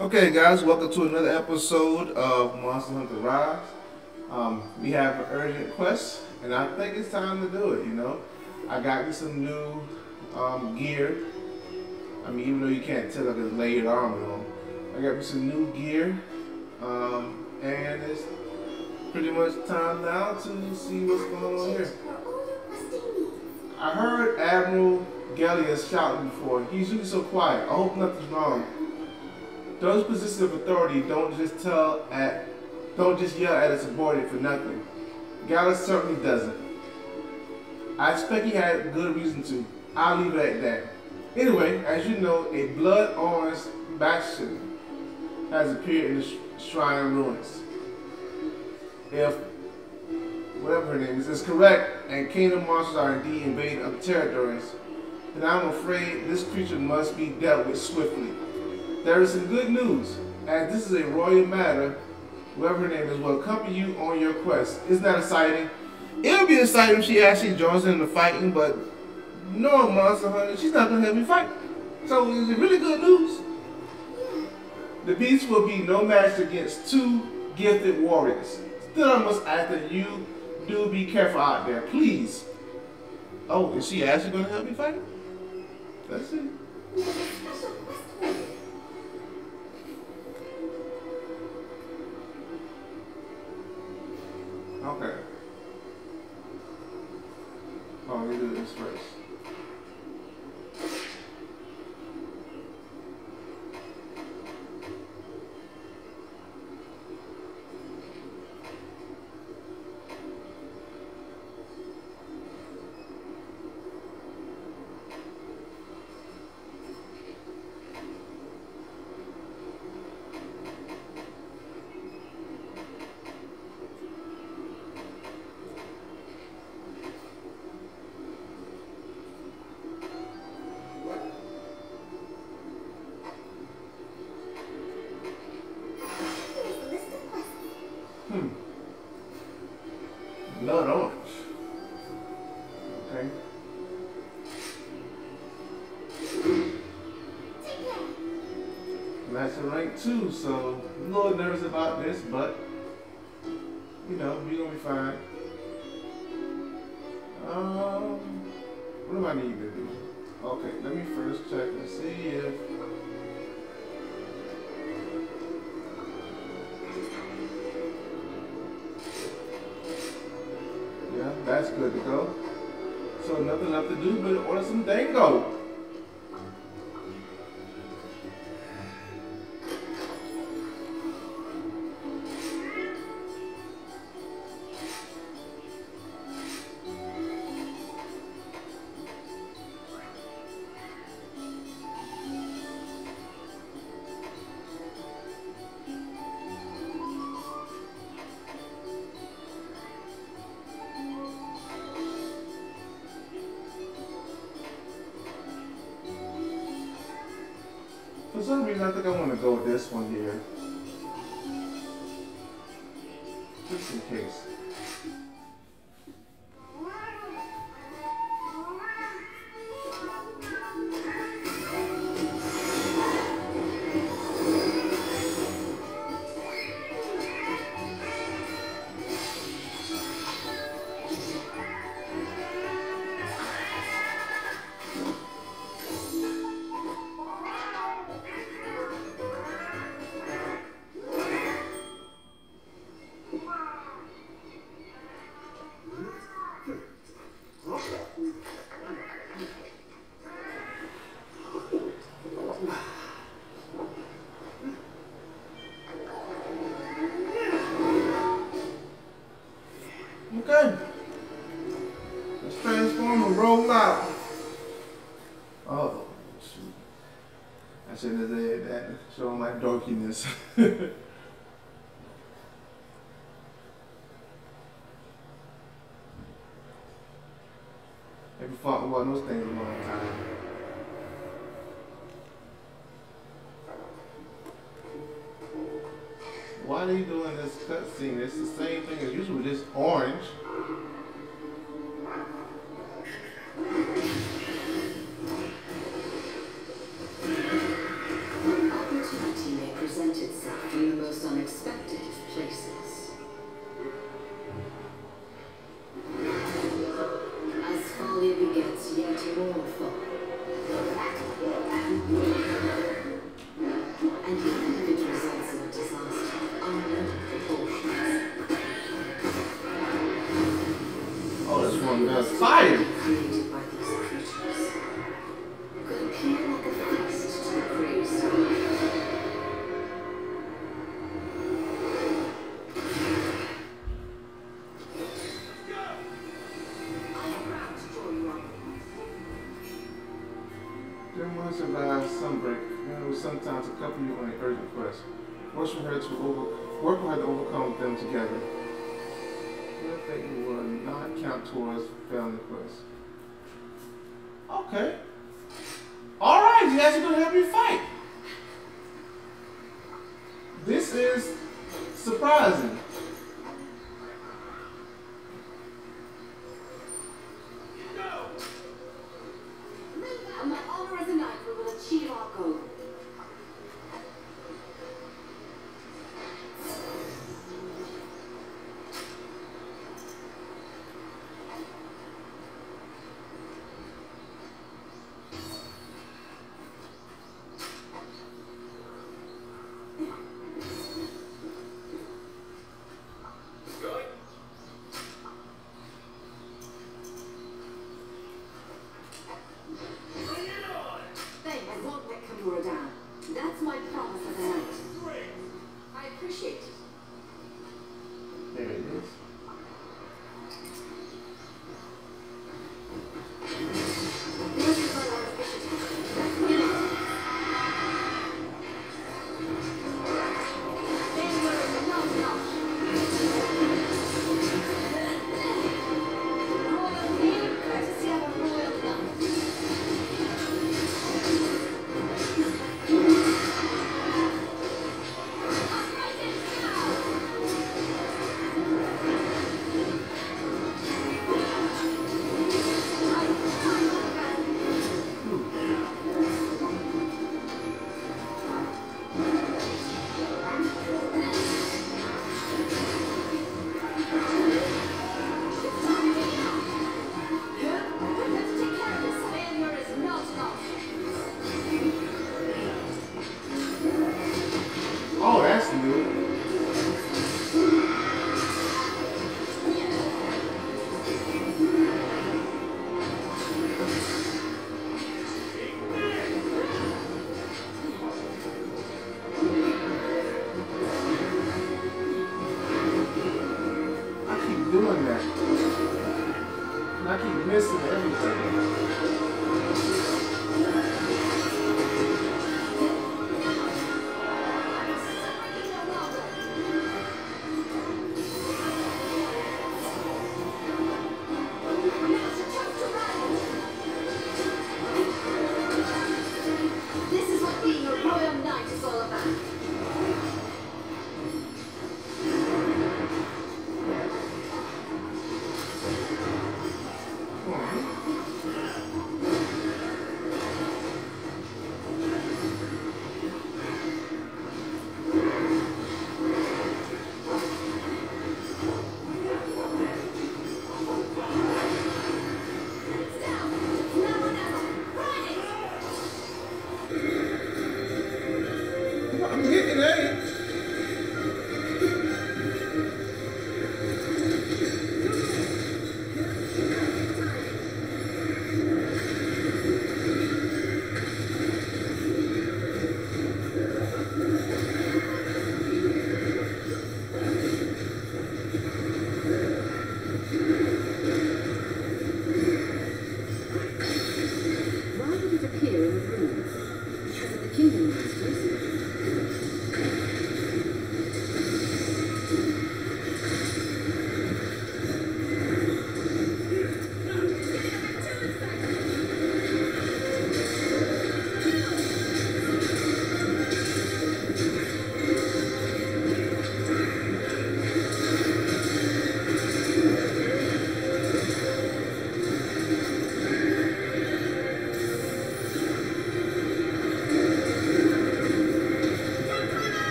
Okay, guys, welcome to another episode of Monster Hunter Rise. Um, we have an urgent quest, and I think it's time to do it. You know, I got me some new um, gear. I mean, even though you can't tell, I got layered armor on. I got me some new gear, um, and it's pretty much time now to see what's going on here. I heard Admiral Galleus shouting before. He's usually so quiet. I hope nothing's wrong. Those positions of authority don't just tell at, don't just yell at a subordinate for nothing. Galleus certainly doesn't. I expect he had good reason to. I'll leave it at that. Anyway, as you know, a blood orange Bishaten has appeared in the shrine ruins. If whatever her name is, is correct, and kingdom monsters are indeed invading other territories, then I'm afraid this creature must be dealt with swiftly. There is some good news, as this is a royal matter. Whoever her name is will accompany you on your quest. Isn't that exciting? It would be exciting if she actually joins in the fighting, but no, Monster Hunter, she's not going to help me fight. So is it really good news? The beast will be no match against two gifted warriors. Still, I must ask that you do be careful out there, please. Oh, is she actually going to help me fight? Let's see. Okay. Oh, me do this first. A rank two, so I'm a little nervous about this, but you know, we're gonna be fine. Um, what do I need to do? Okay, let me first check and see if Yeah, that's good to go. So nothing left to do but order some dango. Reason, I think I want to go with this one here. Just in case. Her to over, work with her to overcome them together. Your fate will not count towards the quest. Okay. All right, you guys are gonna help me fight. This is surprising.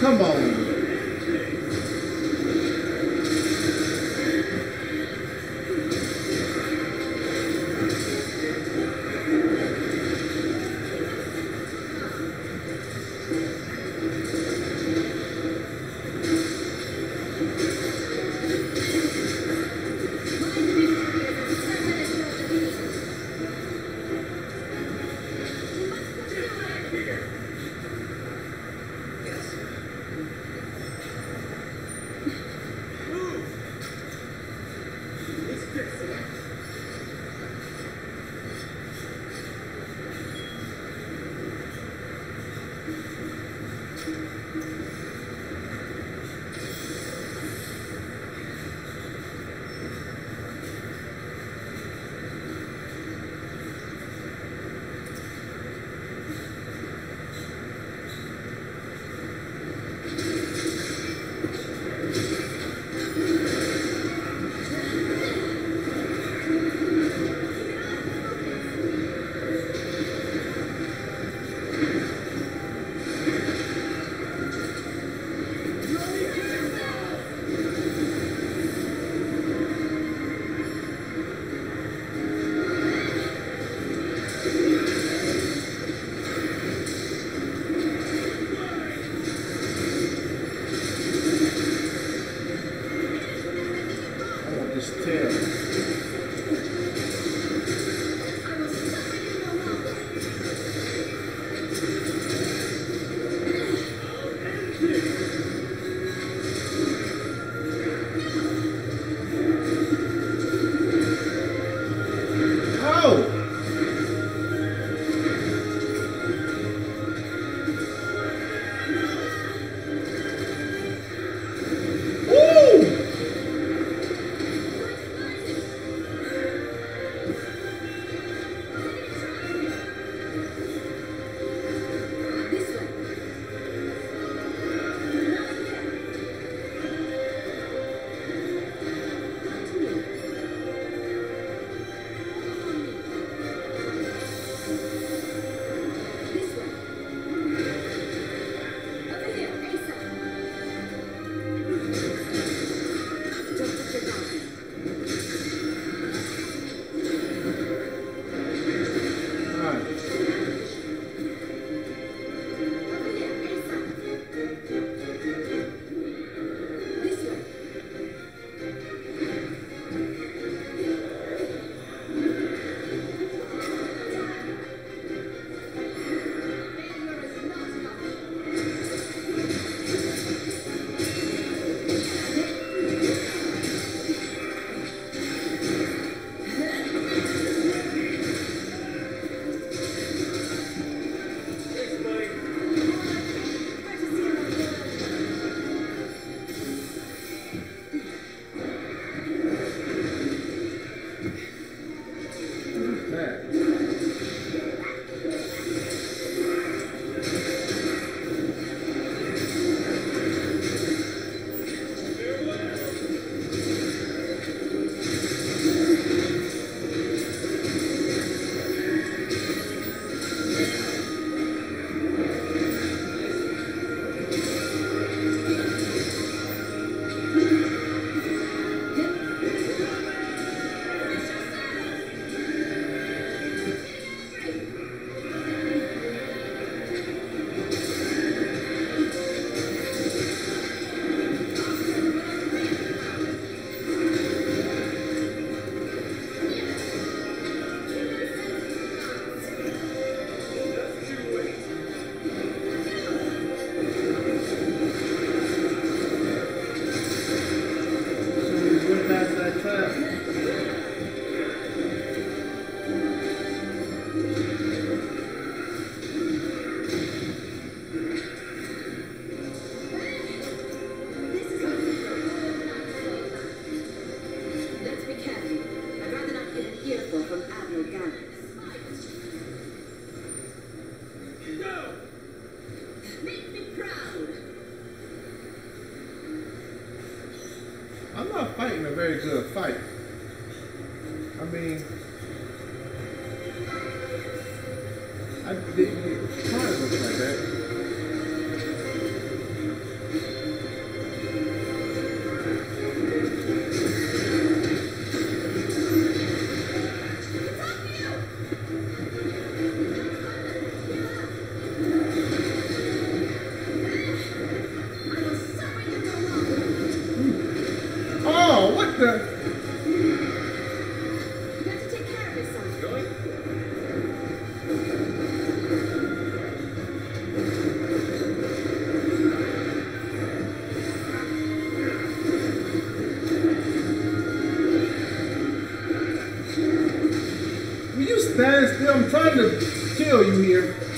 Come on. accident. fighting a very good fight. I mean, I didn't get cards like that. To kill you here.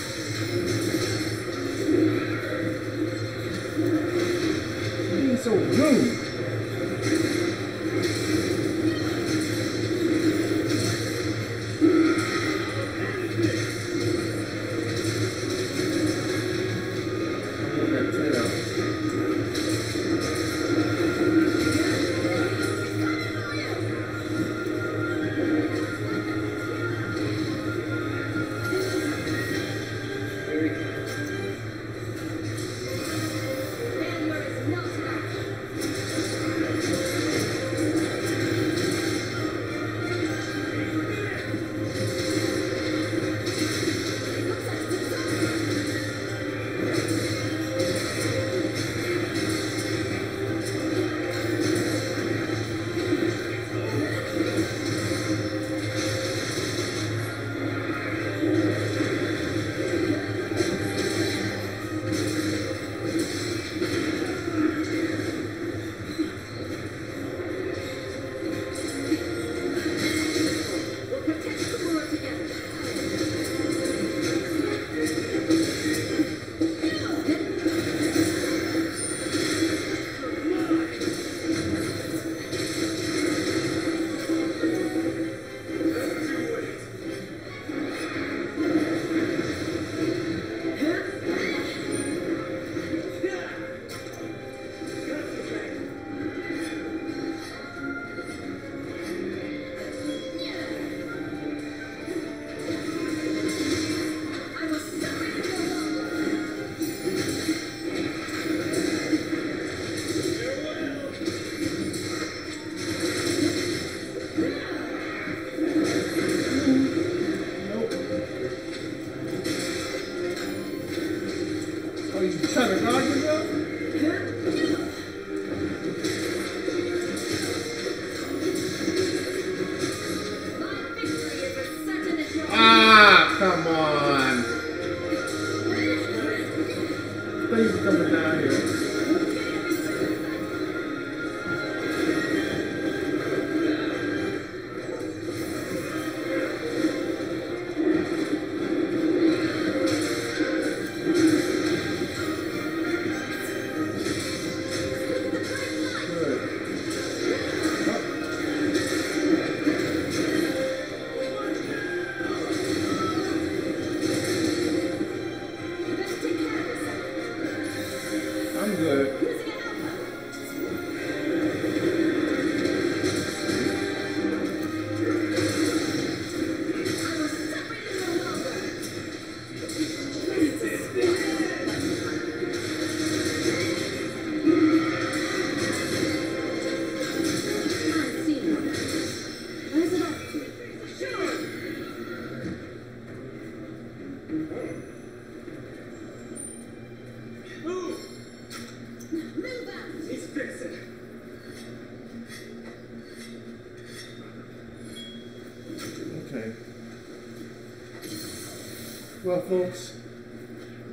Folks,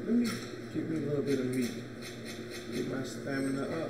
let me give me a little bit of meat. Get my stamina up.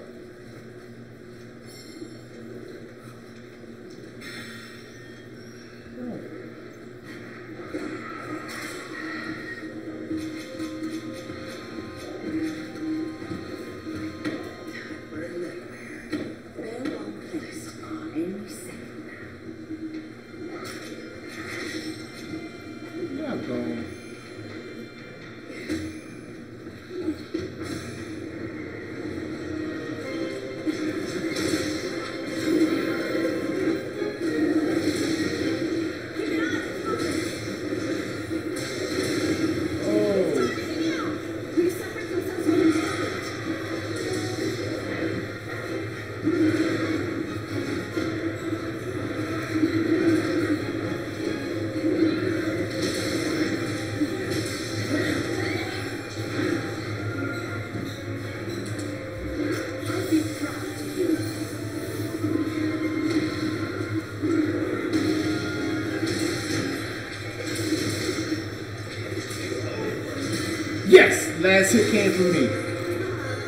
Last hit came from me.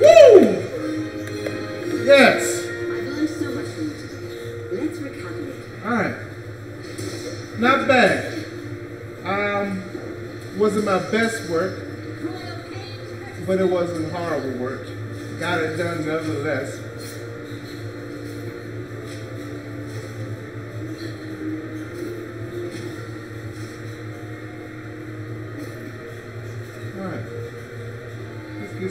Woo! Yes. I've learned so much from you. Let's recalculate. All right. Not bad. Um, Wasn't my best work, but it wasn't horrible work. Got it done nevertheless. Alright. Let's get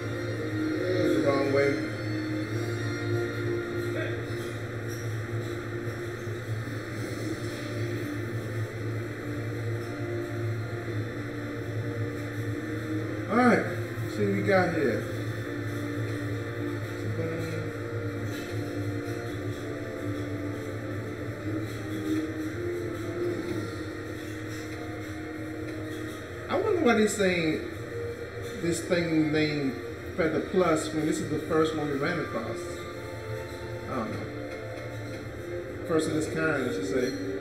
They're saying this thing named Feather Plus when this is the first one we ran across. I don't know. First of this kind, I should say.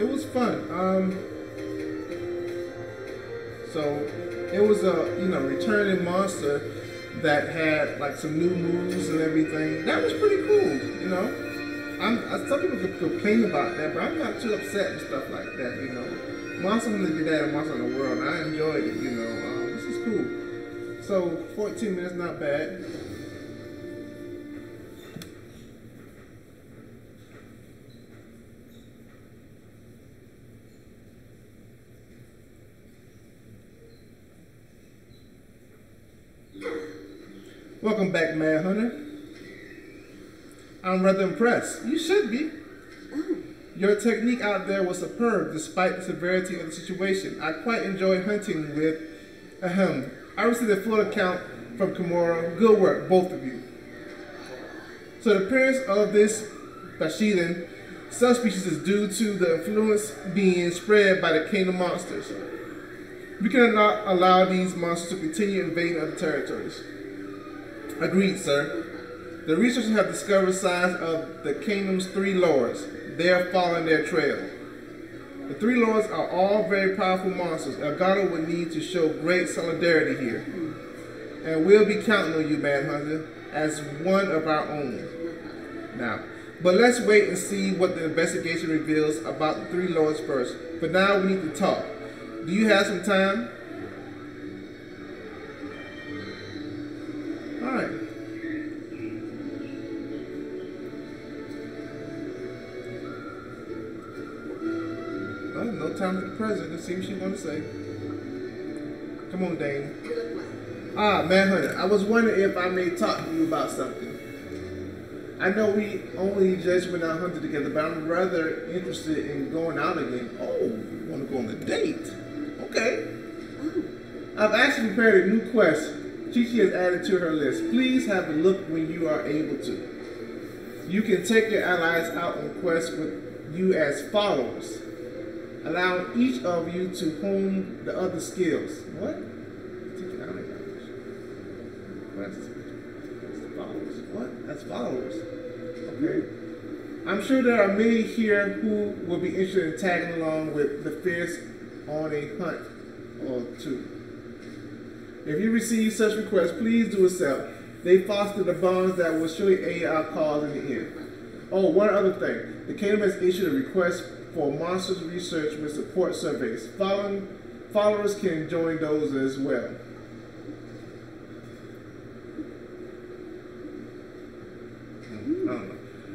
it was fun. Um, so it was a you know returning monster that had like some new moves and everything. That was pretty cool, you know. I'm, I, some people could complain about that, but I'm not too upset with stuff like that, you know. Hunter did that in Monster Hunter World, and I enjoyed it, you know. Um, this is cool. So 14 minutes, not bad. Welcome back, Mad Hunter. I'm rather impressed. You should be. Your technique out there was superb despite the severity of the situation. I quite enjoy hunting with Ahem. I received a full account from Kimura. Good work, both of you. So the appearance of this Bishaten subspecies is due to the influence being spread by the kingdom monsters. We cannot allow these monsters to continue invading other territories. Agreed, sir. The researchers have discovered signs of the kingdom's three lords. They are following their trail. The three lords are all very powerful monsters. Elgado would need to show great solidarity here. And we'll be counting on you, Manhunter, as one of our own. Now, but let's wait and see what the investigation reveals about the three lords first. For now, we need to talk. Do you have some time? Time for the president. Let's see what she want to say. Come on, Dane. Ah, Manhunter, I was wondering if I may talk to you about something. I know we only just went out hunting together, but I'm rather interested in going out again. Oh, you want to go on a date? Okay. I've actually prepared a new quest Chi-Chi has added to her list. Please have a look when you are able to. You can take your allies out on quest with you as followers, allowing each of you to hone the other skills. What? Followers. What? That's followers. Okay. I'm sure there are many here who will be interested in tagging along with the fierce on a hunt or two. If you receive such requests, please do accept. They foster the bonds that will surely aid our cause in the end. Oh, one other thing. The Kingdom has issued a request for monsters research with support surveys. Following, followers can join those as well. Hmm,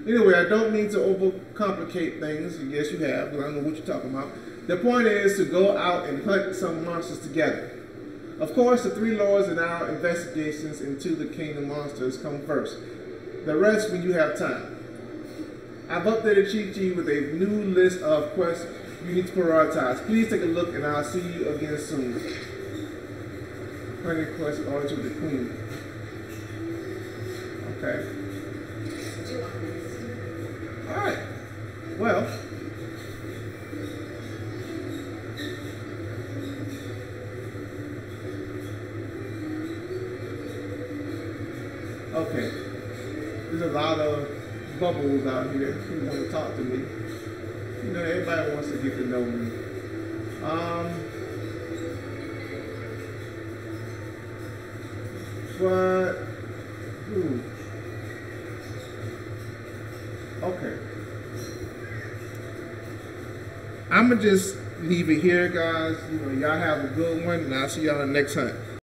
anyway, I don't mean to overcomplicate things. Yes, you have, but I know what you're talking about. The point is to go out and hunt some monsters together. Of course, the three lords in our investigations into the kingdom monsters come first. The rest when you have time. I've updated Chi-Chi with a new list of quests you need to prioritize. Please take a look and I'll see you again soon. Plenty quest order to the queen. Okay. Alright. Well, there's a lot of bubbles out here who want to talk to me. You know, everybody wants to get to know me. Um, but, hmm. Okay. I'm gonna just leave it here, guys. You know, y'all have a good one, and I'll see y'all next hunt.